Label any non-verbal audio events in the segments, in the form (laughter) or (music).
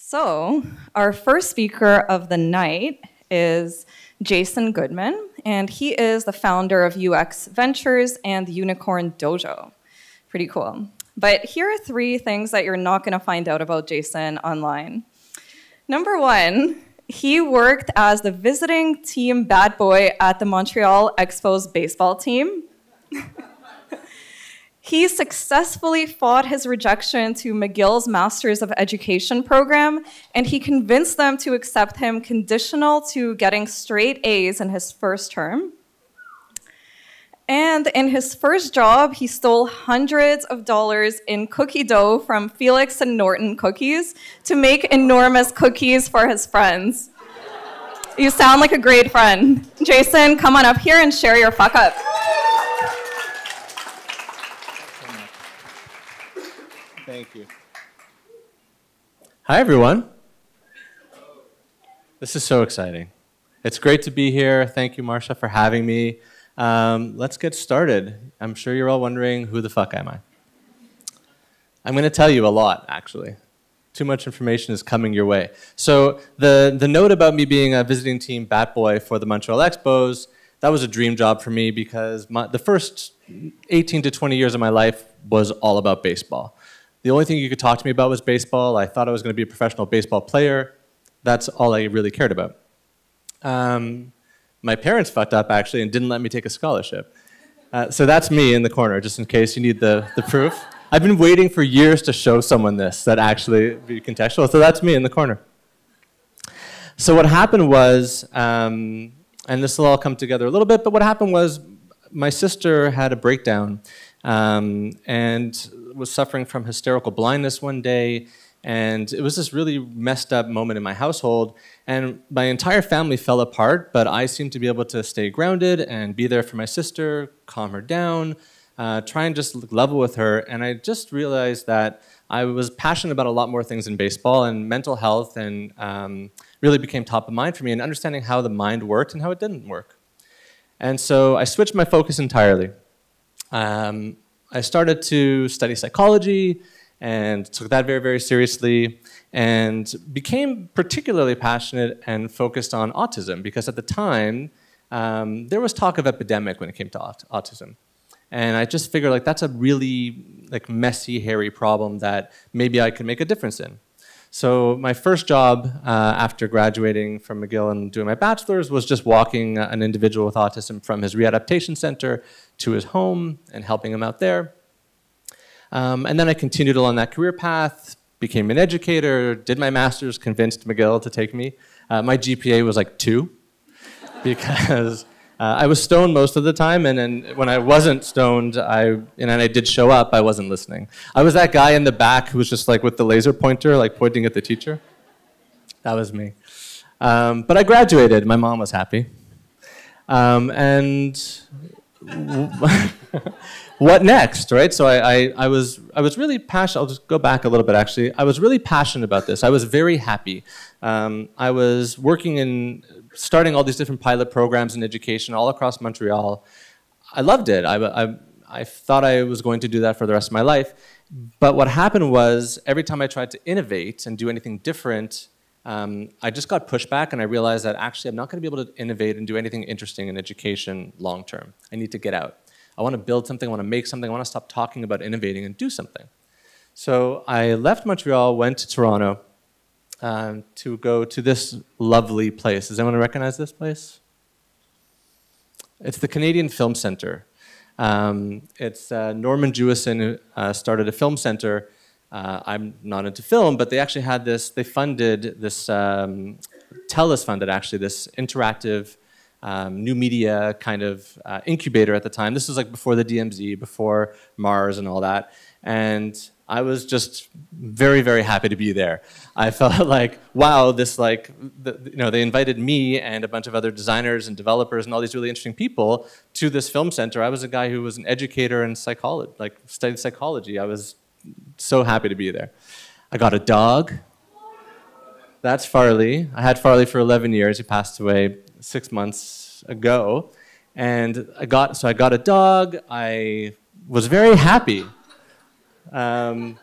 So, our first speaker of the night is Jason Goodman, and he is the founder of UX Ventures and Unicorn Dojo. Pretty cool. But here are three things that you're not going to find out about Jason online. Number one, he worked as the visiting team bad boy at the Montreal Expos baseball team. (laughs) He successfully fought his rejection to McGill's Masters of Education program, and he convinced them to accept him conditional to getting straight A's in his first term. And in his first job, he stole hundreds of dollars in cookie dough from Felix and Norton Cookies to make enormous cookies for his friends. You sound like a great friend. Jason, come on up here and share your fuck up. Thank you. Hi, everyone. This is so exciting. It's great to be here. Thank you, Marsha, for having me. Um, let's get started. I'm sure you're all wondering who the fuck am I? I'm going to tell you a lot, actually. Too much information is coming your way. So the, the note about me being a visiting team bat boy for the Montreal Expos, that was a dream job for me because my, the first 18 to 20 years of my life was all about baseball. The only thing you could talk to me about was baseball. I thought I was going to be a professional baseball player. That's all I really cared about. Um, my parents fucked up, actually, and didn't let me take a scholarship. Uh, so that's me in the corner, just in case you need the, the proof. I've been waiting for years to show someone this that actually be contextual. So that's me in the corner. So what happened was, um, and this will all come together a little bit, but what happened was my sister had a breakdown um, and was suffering from hysterical blindness one day. And it was this really messed up moment in my household. And my entire family fell apart, but I seemed to be able to stay grounded and be there for my sister, calm her down, uh, try and just level with her. And I just realized that I was passionate about a lot more things in baseball and mental health, and um, really became top of mind for me and understanding how the mind worked and how it didn't work. And so I switched my focus entirely. Um, I started to study psychology and took that very, very seriously and became particularly passionate and focused on autism because at the time, um, there was talk of epidemic when it came to aut autism. And I just figured like that's a really like messy, hairy problem that maybe I could make a difference in. So my first job uh, after graduating from McGill and doing my bachelor's was just walking an individual with autism from his readaptation center to his home and helping him out there. Um, and then I continued along that career path, became an educator, did my master's, convinced McGill to take me. Uh, my GPA was like two (laughs) because uh, I was stoned most of the time, and when I wasn't stoned, I and I did show up, I wasn't listening. I was that guy in the back who was just like with the laser pointer, like pointing at the teacher. That was me. Um, but I graduated. My mom was happy. Um, and (laughs) what next, right? So I, I, I, was, I was really passionate. I'll just go back a little bit, actually. I was really passionate about this. I was very happy. Um, I was working in starting all these different pilot programs in education all across Montreal. I loved it. I, I, I thought I was going to do that for the rest of my life. But what happened was every time I tried to innovate and do anything different, um, I just got pushback and I realized that actually I'm not going to be able to innovate and do anything interesting in education long term. I need to get out. I want to build something, I want to make something, I want to stop talking about innovating and do something. So I left Montreal, went to Toronto, um, to go to this lovely place. Does anyone recognize this place? It's the Canadian Film Center. Um, it's uh, Norman Jewison who uh, started a film center. Uh, I'm not into film, but they actually had this, they funded this, um, TELUS funded actually, this interactive um, new media kind of uh, incubator at the time. This was like before the DMZ, before Mars and all that. And I was just very, very happy to be there. I (laughs) felt like, wow, this like, the, you know, they invited me and a bunch of other designers and developers and all these really interesting people to this film center. I was a guy who was an educator and psychology, like studied psychology. I was so happy to be there. I got a dog. That's Farley. I had Farley for 11 years. He passed away six months ago. And I got, so I got a dog. I was very happy um,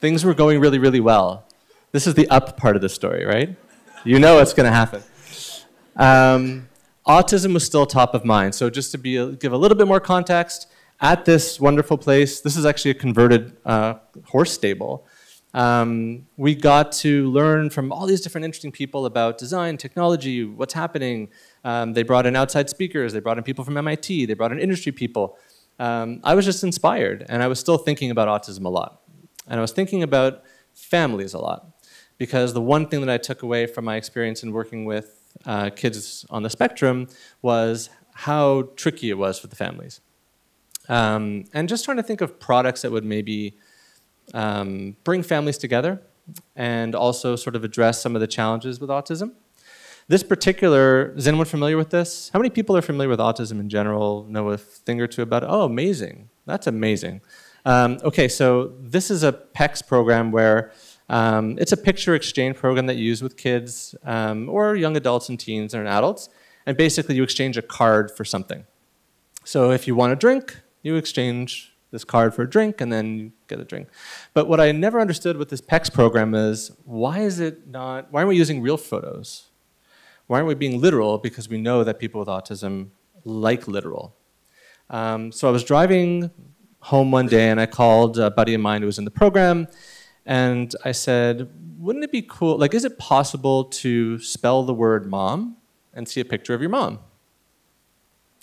things were going really, really well. This is the up part of the story, right? You know what's going to happen. Um, autism was still top of mind. So just to be, give a little bit more context, at this wonderful place, this is actually a converted uh, horse stable. Um, we got to learn from all these different interesting people about design, technology, what's happening. Um, they brought in outside speakers, they brought in people from MIT, they brought in industry people. Um, I was just inspired, and I was still thinking about autism a lot. And I was thinking about families a lot, because the one thing that I took away from my experience in working with uh, kids on the spectrum was how tricky it was for the families. Um, and just trying to think of products that would maybe um, bring families together and also sort of address some of the challenges with autism. This particular, is anyone familiar with this? How many people are familiar with autism in general, know a thing or two about it? Oh, amazing. That's amazing. Um, okay, so this is a PECS program where um, it's a picture exchange program that you use with kids um, or young adults and teens and adults. And basically, you exchange a card for something. So if you want a drink, you exchange this card for a drink and then you get a drink. But what I never understood with this PECS program is why is it not, why aren't we using real photos? Why aren't we being literal? Because we know that people with autism like literal. Um, so I was driving home one day and I called a buddy of mine who was in the program and I said, wouldn't it be cool, like is it possible to spell the word mom and see a picture of your mom?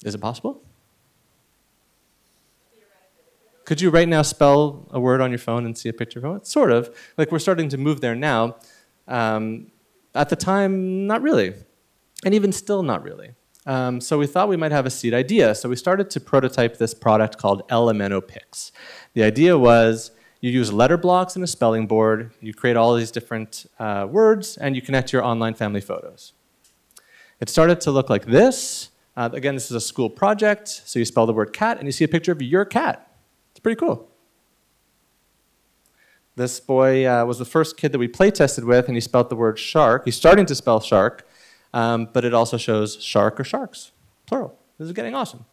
Is it possible? Could you right now spell a word on your phone and see a picture of it? Sort of. Like we're starting to move there now. Um, at the time, not really. And even still, not really. Um, so we thought we might have a seed idea. So we started to prototype this product called Elemento Pix. The idea was you use letter blocks and a spelling board, you create all these different uh, words, and you connect your online family photos. It started to look like this. Uh, again, this is a school project, so you spell the word cat, and you see a picture of your cat. Pretty cool. This boy uh, was the first kid that we play tested with, and he spelled the word shark. He's starting to spell shark, um, but it also shows shark or sharks, plural. This is getting awesome.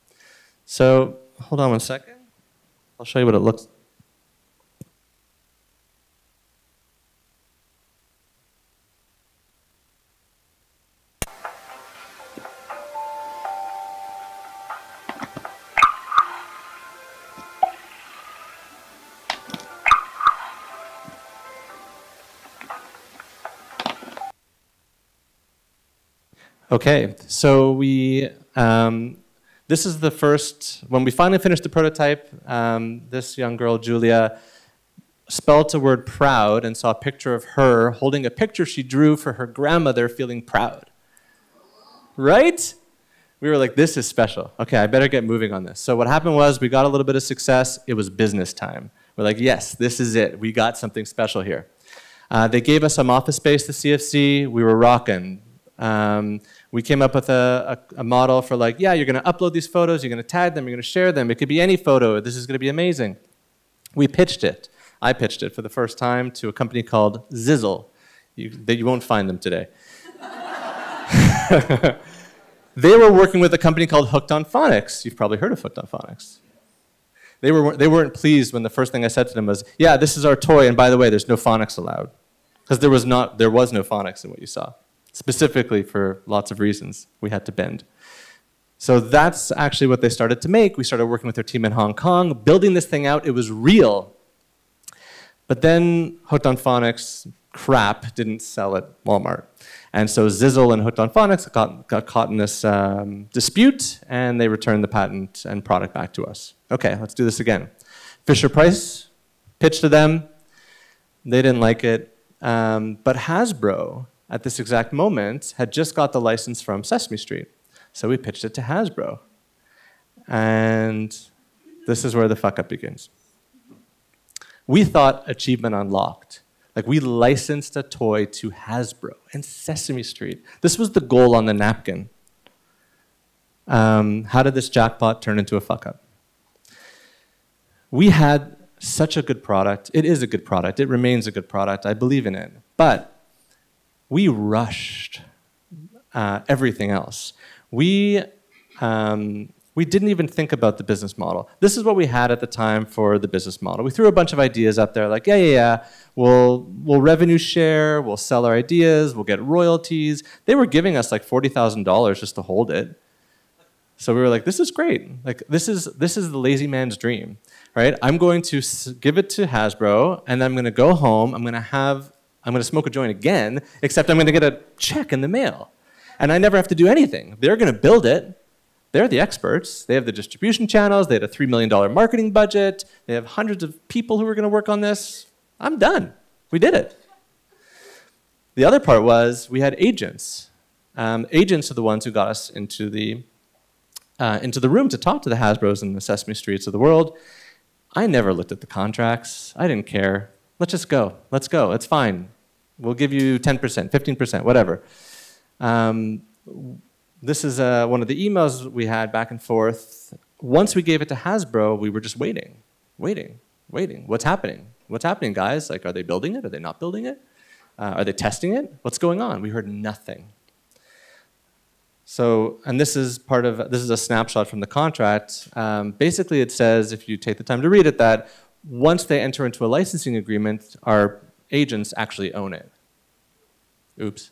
So hold on one second. I'll show you what it looks Okay, so we, um, this is the first, when we finally finished the prototype, um, this young girl, Julia, spelled the word proud and saw a picture of her holding a picture she drew for her grandmother feeling proud. Right? We were like, this is special. Okay, I better get moving on this. So what happened was we got a little bit of success. It was business time. We're like, yes, this is it. We got something special here. Uh, they gave us some office space, the CFC. We were rocking. Um, we came up with a, a, a model for like, yeah, you're going to upload these photos, you're going to tag them, you're going to share them. It could be any photo. This is going to be amazing. We pitched it. I pitched it for the first time to a company called Zizzle. You, that you won't find them today. (laughs) they were working with a company called Hooked on Phonics. You've probably heard of Hooked on Phonics. They, were, they weren't pleased when the first thing I said to them was, yeah, this is our toy, and by the way, there's no phonics allowed. Because there, was not, there was no phonics in what you saw specifically for lots of reasons we had to bend. So that's actually what they started to make. We started working with their team in Hong Kong, building this thing out. It was real. But then on Phonics crap didn't sell at Walmart. And so Zizzle and Hooked on Phonics got, got caught in this um, dispute, and they returned the patent and product back to us. Okay, let's do this again. Fisher Price pitched to them. They didn't like it. Um, but Hasbro at this exact moment, had just got the license from Sesame Street. So we pitched it to Hasbro. And this is where the fuck up begins. We thought achievement unlocked. Like we licensed a toy to Hasbro and Sesame Street. This was the goal on the napkin. Um, how did this jackpot turn into a fuck up? We had such a good product. It is a good product. It remains a good product. I believe in it. But we rushed uh, everything else. We um, We didn't even think about the business model. This is what we had at the time for the business model. We threw a bunch of ideas up there, like, yeah, yeah, yeah, we'll, we'll revenue share, we'll sell our ideas, we'll get royalties. They were giving us like $40,000 just to hold it. So we were like, this is great. Like, this is, this is the lazy man's dream, right? I'm going to give it to Hasbro, and then I'm going to go home, I'm going to have, I'm going to smoke a joint again, except I'm going to get a check in the mail. And I never have to do anything. They're going to build it, they're the experts. They have the distribution channels. They had a $3 million marketing budget. They have hundreds of people who are going to work on this. I'm done. We did it. The other part was we had agents. Um, agents are the ones who got us into the, uh, into the room to talk to the Hasbros and the Sesame Streets of the world. I never looked at the contracts. I didn't care. Let's just go. Let's go. It's fine. We'll give you 10%, 15%, whatever. Um, this is uh, one of the emails we had back and forth. Once we gave it to Hasbro, we were just waiting, waiting, waiting. What's happening? What's happening, guys? Like, are they building it? Are they not building it? Uh, are they testing it? What's going on? We heard nothing. So, and this is part of, this is a snapshot from the contract. Um, basically, it says, if you take the time to read it, that once they enter into a licensing agreement, our agents actually own it. Oops.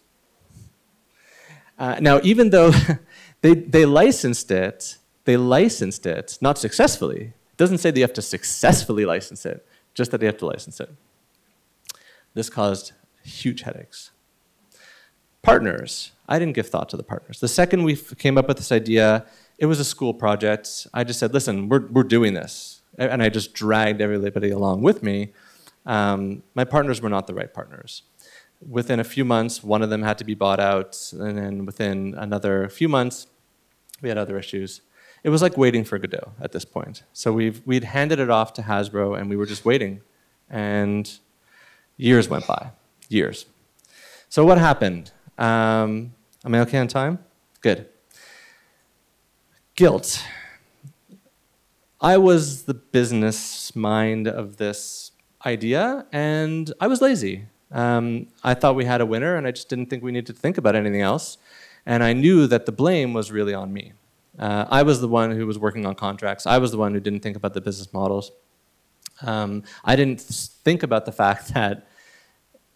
Uh, now, even though (laughs) they, they licensed it, they licensed it, not successfully. It doesn't say they have to successfully license it, just that they have to license it. This caused huge headaches. Partners. I didn't give thought to the partners. The second we came up with this idea, it was a school project. I just said, listen, we're, we're doing this. And I just dragged everybody along with me. Um, my partners were not the right partners within a few months, one of them had to be bought out, and then within another few months, we had other issues. It was like waiting for Godot at this point. So we've, we'd handed it off to Hasbro, and we were just waiting. And years went by, years. So what happened? Um, am I okay on time? Good. Guilt. I was the business mind of this idea, and I was lazy. Um, I thought we had a winner, and I just didn't think we needed to think about anything else. And I knew that the blame was really on me. Uh, I was the one who was working on contracts. I was the one who didn't think about the business models. Um, I didn't think about the fact (laughs) that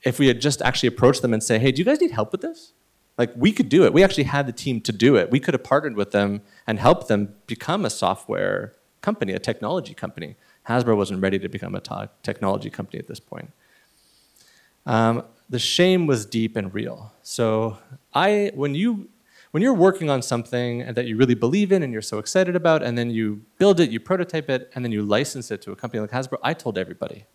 if we had just actually approached them and say, hey, do you guys need help with this? Like, we could do it. We actually had the team to do it. We could have partnered with them and helped them become a software company, a technology company. Hasbro wasn't ready to become a technology company at this point. Um, the shame was deep and real. So I, when you, when you're working on something that you really believe in and you're so excited about, and then you build it, you prototype it, and then you license it to a company like Hasbro, I told everybody.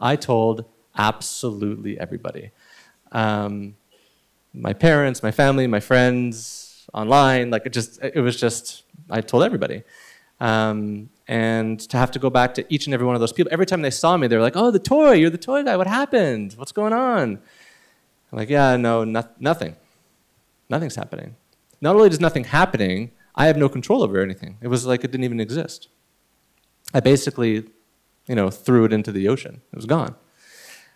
I told absolutely everybody. Um, my parents, my family, my friends, online, like it just, it was just, I told everybody. Um, and to have to go back to each and every one of those people. Every time they saw me, they were like, oh, the toy, you're the toy guy. What happened? What's going on? I'm like, yeah, no, no nothing. Nothing's happening. Not only does nothing happening, I have no control over anything. It was like it didn't even exist. I basically, you know, threw it into the ocean. It was gone.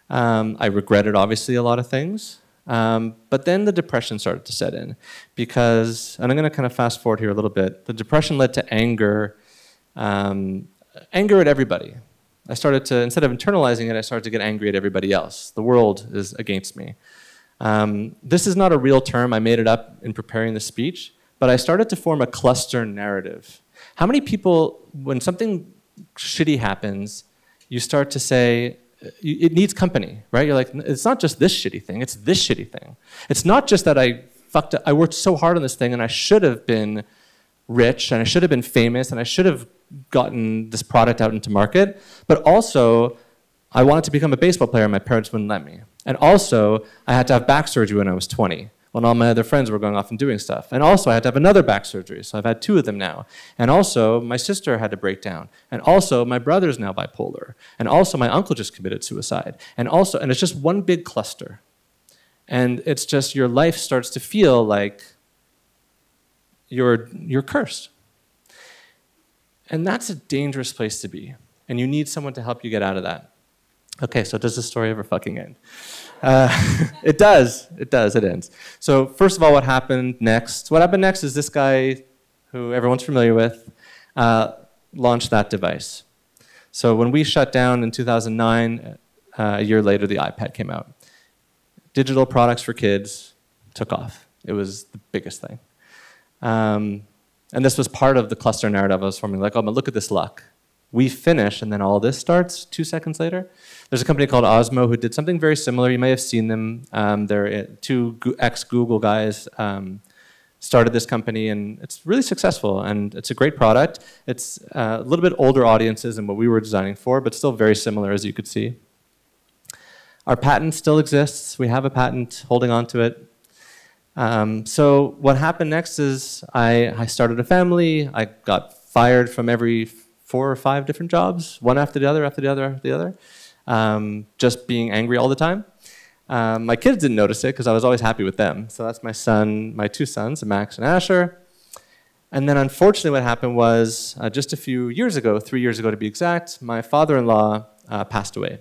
Um, I regretted, obviously, a lot of things. Um, but then the depression started to set in because, and I'm going to kind of fast forward here a little bit, the depression led to anger um, anger at everybody. I started to, instead of internalizing it, I started to get angry at everybody else. The world is against me. Um, this is not a real term, I made it up in preparing the speech, but I started to form a cluster narrative. How many people, when something shitty happens, you start to say, it needs company, right? You're like, it's not just this shitty thing, it's this shitty thing. It's not just that I fucked up, I worked so hard on this thing and I should have been rich and I should have been famous and I should have gotten this product out into market, but also I wanted to become a baseball player and my parents wouldn't let me. And also, I had to have back surgery when I was 20, when all my other friends were going off and doing stuff. And also, I had to have another back surgery, so I've had two of them now. And also, my sister had to break down. And also, my brother's now bipolar. And also, my uncle just committed suicide. And also, and it's just one big cluster. And it's just your life starts to feel like you're, you're cursed. And that's a dangerous place to be. And you need someone to help you get out of that. Okay, so does the story ever fucking end? Uh, (laughs) it does. It does. It ends. So first of all, what happened next? What happened next is this guy who everyone's familiar with, uh, launched that device. So when we shut down in 2009, uh, a year later, the iPad came out. Digital products for kids took off. It was the biggest thing. Um, and this was part of the cluster narrative I was forming. Like, oh, but look at this luck. We finish, and then all this starts two seconds later. There's a company called Osmo who did something very similar. You may have seen them. Um, they're uh, two ex-Google guys um, started this company, and it's really successful. And it's a great product. It's uh, a little bit older audiences than what we were designing for, but still very similar, as you could see. Our patent still exists. We have a patent holding on to it. Um, so what happened next is I, I started a family. I got fired from every four or five different jobs, one after the other, after the other, after the other, um, just being angry all the time. Um, my kids didn't notice it because I was always happy with them. So that's my son, my two sons, Max and Asher. And then unfortunately what happened was uh, just a few years ago, three years ago to be exact, my father-in-law uh, passed away.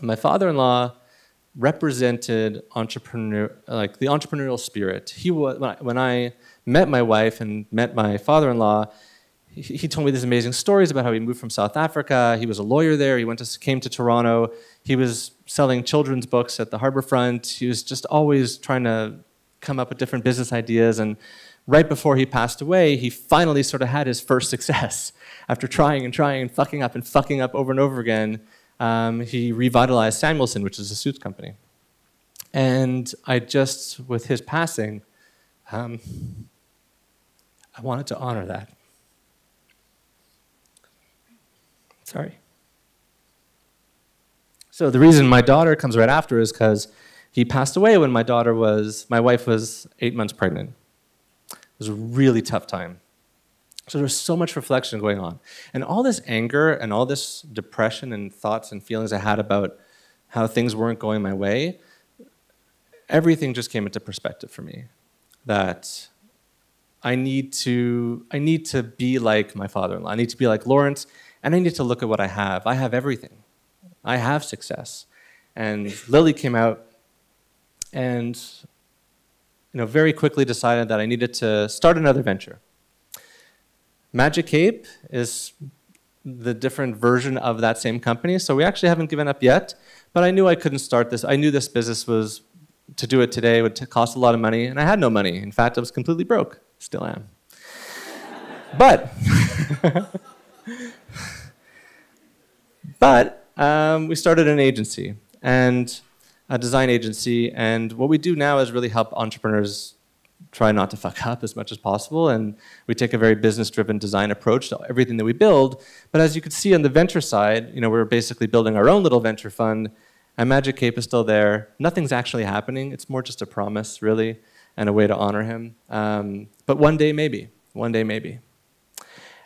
My father-in-law represented entrepreneur, like the entrepreneurial spirit. He was, when I, when I met my wife and met my father-in-law, he, he told me these amazing stories about how he moved from South Africa. He was a lawyer there. He went to, came to Toronto. He was selling children's books at the Harbourfront. He was just always trying to come up with different business ideas. And right before he passed away, he finally sort of had his first (laughs) success. After trying and trying and fucking up and fucking up over and over again, um, he revitalized Samuelsohn, which is a suits company. And I just, with his passing, um, I wanted to honor that. Sorry. So the reason my daughter comes right after is because he passed away when my daughter was, my wife was eight months pregnant. It was a really tough time. So there's so much reflection going on. And all this anger and all this depression and thoughts and feelings I had about how things weren't going my way, everything just came into perspective for me. That I need to I need to be like my father-in-law. I need to be like Lawrence, and I need to look at what I have. I have everything. I have success. And Lily came out and you know, very quickly decided that I needed to start another venture. Magic Cape is the different version of that same company. So we actually haven't given up yet, but I knew I couldn't start this. I knew this business was, to do it today would cost a lot of money, and I had no money. In fact, I was completely broke. Still am. but, (laughs) (laughs) but um, we started an agency, and a design agency, and what we do now is really help entrepreneurs try not to fuck up as much as possible. And we take a very business-driven design approach to everything that we build. But as you can see on the venture side, you know, we're basically building our own little venture fund. And Magic Cape is still there. Nothing's actually happening. It's more just a promise, really, and a way to honor him. Um, but one day, maybe. One day, maybe.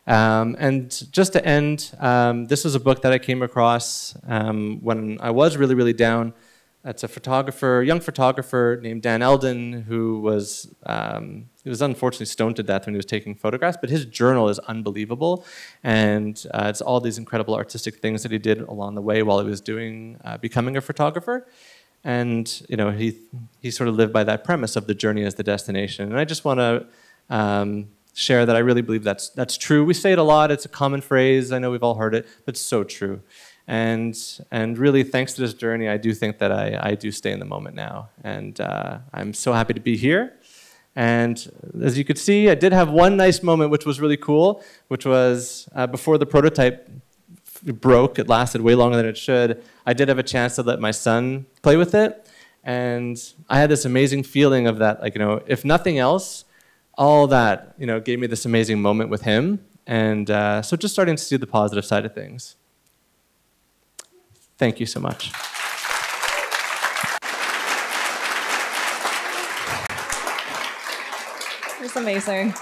Um, and just to end, um, this was a book that I came across um, when I was really, really down. It's a photographer, young photographer named Dan Eldon, who was um, he was unfortunately stoned to death when he was taking photographs. But his journal is unbelievable, and uh, it's all these incredible artistic things that he did along the way while he was doing uh, becoming a photographer. And you know, he he sort of lived by that premise of the journey as the destination. And I just want to um, share that I really believe that's that's true. We say it a lot; it's a common phrase. I know we've all heard it, but it's so true. And, and really, thanks to this journey, I do think that I, I do stay in the moment now. And uh, I'm so happy to be here. And as you could see, I did have one nice moment which was really cool, which was uh, before the prototype broke, it lasted way longer than it should, I did have a chance to let my son play with it. And I had this amazing feeling of that, like, you know, if nothing else, all that, you know, gave me this amazing moment with him. And uh, so just starting to see the positive side of things. Thank you so much. it's amazing.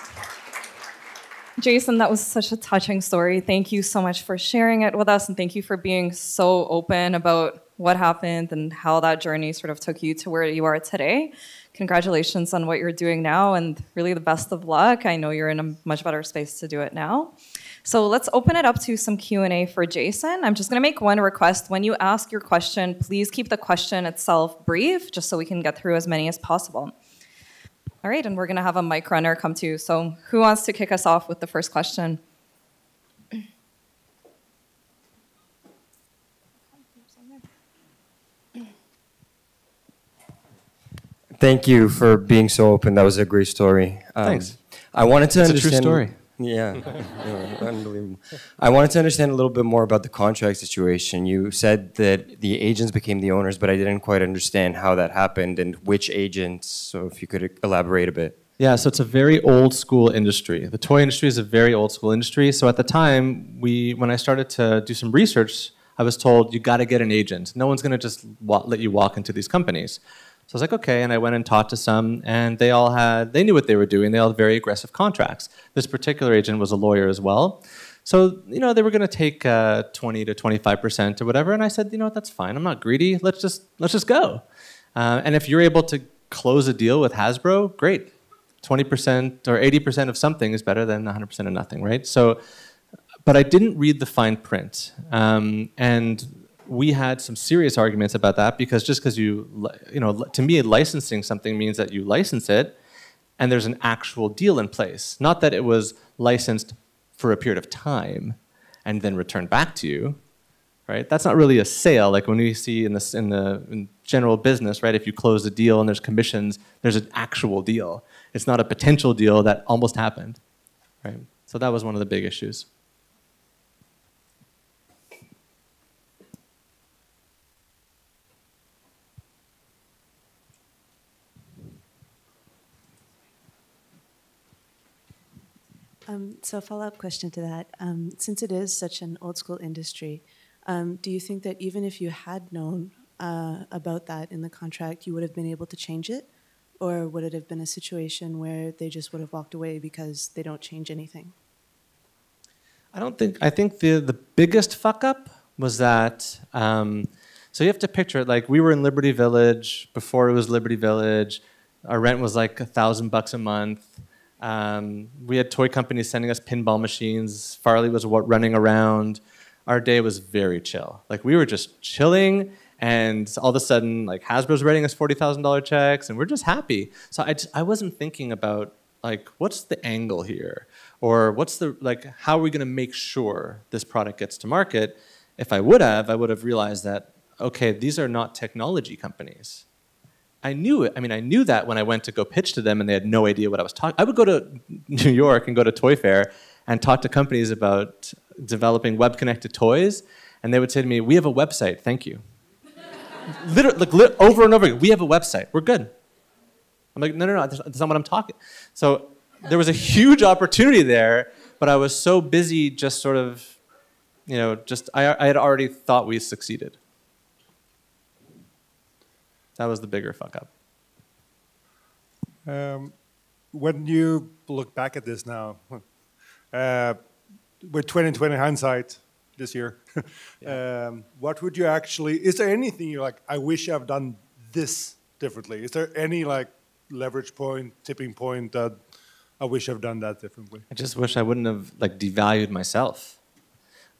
Jason, that was such a touching story. Thank you so much for sharing it with us, and thank you for being so open about what happened and how that journey sort of took you to where you are today. Congratulations on what you're doing now, and really the best of luck. I know you're in a much better space to do it now. So let's open it up to some Q&A for Jason. I'm just going to make one request. When you ask your question, please keep the question itself brief, just so we can get through as many as possible. All right, and we're going to have a mic runner come too. So, who wants to kick us off with the first question? Thank you for being so open. That was a great story. Um, Thanks. I wanted to it's understand. a true story. Yeah, yeah, (laughs) unbelievable. I wanted to understand a little bit more about the contract situation. You said that the agents became the owners, but I didn't quite understand how that happened and which agents. So if you could elaborate a bit. Yeah, so it's a very old school industry. The toy industry is a very old school industry. So at the time, we when I started to do some research, I was told you got to get an agent. No one's going to just let you walk into these companies. So I was like, okay, and I went and talked to some, and they all had, they knew what they were doing. They all had very aggressive contracts. This particular agent was a lawyer as well. So, you know, they were going to take uh, 20 to 25% or whatever, and I said, you know what, that's fine. I'm not greedy. Let's just, let's just go. Uh, and if you're able to close a deal with Hasbro, great. 20% or 80% of something is better than 100% of nothing, right? So, but I didn't read the fine print. Um, and we had some serious arguments about that because just because you, you know, to me, licensing something means that you license it and there's an actual deal in place. Not that it was licensed for a period of time and then returned back to you, right? That's not really a sale. Like when we see in, this, in the in general business, right? If you close a deal and there's commissions, there's an actual deal. It's not a potential deal that almost happened, right? So that was one of the big issues. Um, so a follow-up question to that. Um, since it is such an old school industry, um, do you think that even if you had known uh, about that in the contract, you would have been able to change it? Or would it have been a situation where they just would have walked away because they don't change anything? I don't think, I think the, the biggest fuck up was that, um, so you have to picture it like we were in Liberty Village before it was Liberty Village. Our rent was like a thousand bucks a month um, we had toy companies sending us pinball machines. Farley was running around. Our day was very chill. Like we were just chilling, and all of a sudden, like Hasbro's writing us forty thousand dollar checks, and we're just happy. So I, just, I wasn't thinking about like what's the angle here, or what's the like how are we going to make sure this product gets to market. If I would have, I would have realized that okay, these are not technology companies. I knew it. I mean, I knew that when I went to go pitch to them and they had no idea what I was talking. I would go to New York and go to Toy Fair and talk to companies about developing web-connected toys, and they would say to me, "We have a website. Thank you." Literally, like, li over and over again, we have a website. We're good. I'm like, no, no, no, that's not what I'm talking. So there was a huge opportunity there, but I was so busy just sort of, you know, just I, I had already thought we succeeded. That was the bigger fuck up. Um, when you look back at this now, (laughs) uh, with 2020 hindsight this year, (laughs) yeah. um, what would you actually? Is there anything you're like? I wish I've done this differently. Is there any like leverage point, tipping point that I wish I've done that differently? I just wish I wouldn't have like devalued myself.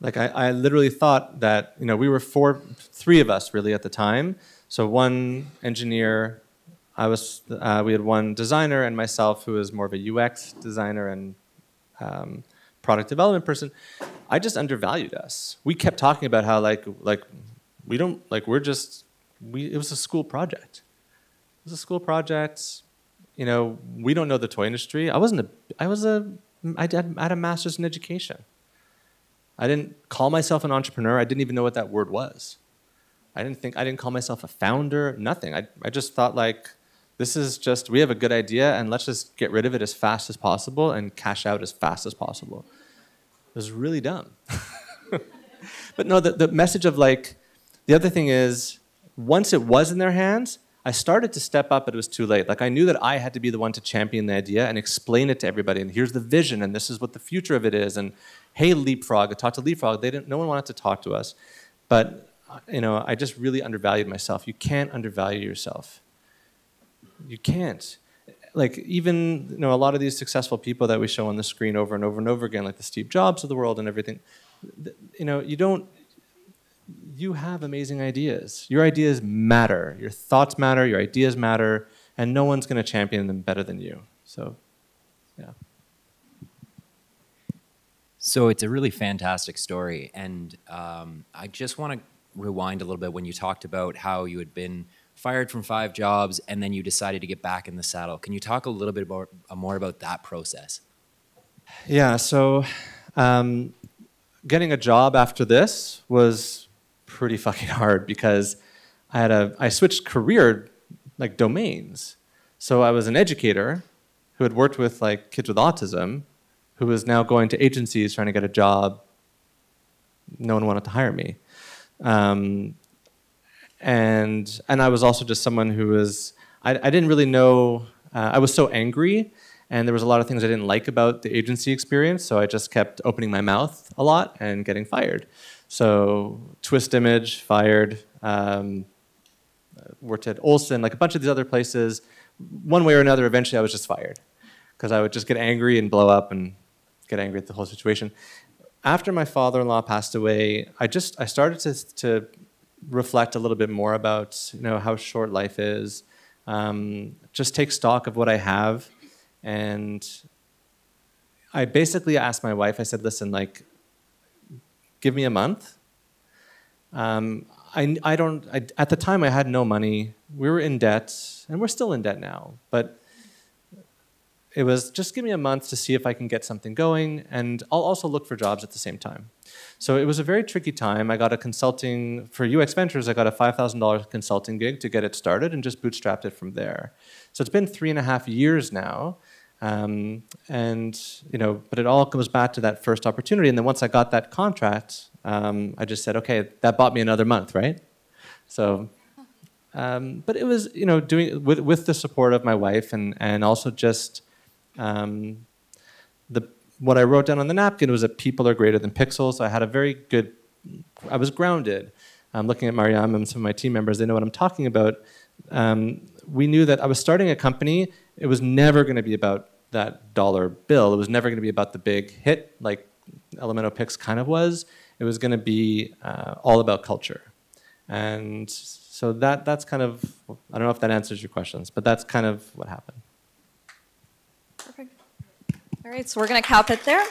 Like I, I literally thought that you know we were four, three of us really at the time so one engineer, I was, uh, we had one designer and myself who was more of a UX designer and um, product development person. I just undervalued us. We kept talking about how like like we don't like we're just we it was a school project. It was a school project. You know, we don't know the toy industry. I wasn't a I was a I had, I had a master's in education. I didn't call myself an entrepreneur. I didn't even know what that word was. I didn't think I didn't call myself a founder, nothing. I, I just thought like this is just we have a good idea and let's just get rid of it as fast as possible and cash out as fast as possible. It was really dumb. (laughs) but no, the, the message of like the other thing is once it was in their hands, I started to step up, but it was too late. Like I knew that I had to be the one to champion the idea and explain it to everybody. And here's the vision, and this is what the future of it is. And hey, Leapfrog, I talked to Leapfrog. They didn't. No one wanted to talk to us, but you know, I just really undervalued myself. You can't undervalue yourself. You can't. Like even you know a lot of these successful people that we show on the screen over and over and over again, like the Steve Jobs of the world and everything. You know, you don't. You have amazing ideas. Your ideas matter. Your thoughts matter. Your ideas matter. and no one's going to champion them better than you. So, yeah. So it's a really fantastic story, and um, I just want to rewind a little bit when you talked about how you had been fired from five jobs and then you decided to get back in the saddle. Can you talk a little bit about, uh, more about that process? Yeah, so um, getting a job after this was pretty fucking hard because I had a I switched career like domains. So I was an educator who had worked with like kids with autism, who was now going to agencies trying to get a job. No one wanted to hire me. Um, and and I was also just someone who was I, I didn't really know. Uh, I was so angry, and there was a lot of things I didn't like about the agency experience. So I just kept opening my mouth a lot and getting fired. So Twist Image fired. Um, worked at Olson, like a bunch of these other places. One way or another, eventually I was just fired because I would just get angry and blow up and get angry at the whole situation. After my father-in-law passed away, I just I started to to reflect a little bit more about you know how short life is. Um, just take stock of what I have, and I basically asked my wife. I said, "Listen, like, give me a month. Um, I, I don't. I, at the time, I had no money. We were in debt, and we're still in debt now. But it was just give me a month to see if I can get something going, and I'll also look for jobs at the same time. So it was a very tricky time. I got a consulting for UX Ventures. I got a five thousand dollars consulting gig to get it started, and just bootstrapped it from there. So it's been three and a half years now, um, and you know, but it all comes back to that first opportunity. And then once I got that contract, um, I just said, okay, that bought me another month, right? So. Um, but it was, you know, doing with with the support of my wife and and also just um, the, what I wrote down on the napkin was that people are greater than pixels. So I had a very good, I was grounded. I'm looking at Mariam and some of my team members, they know what I'm talking about. Um, we knew that I was starting a company, it was never going to be about that dollar bill. It was never going to be about the big hit like Elementor Pix kind of was. It was going to be uh, all about culture. And so that, that's kind of, I don't know if that answers your questions, but that's kind of what happened. Perfect. All right, so we're going to cap it there.